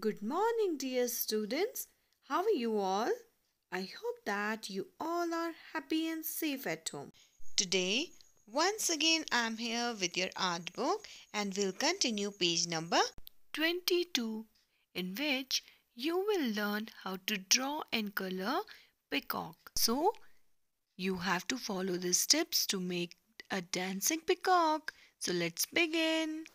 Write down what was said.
Good morning, dear students. How are you all? I hope that you all are happy and safe at home. Today, once again, I'm here with your art book and we'll continue page number 22, in which you will learn how to draw and color peacock. So, you have to follow the steps to make a dancing peacock. So, let's begin.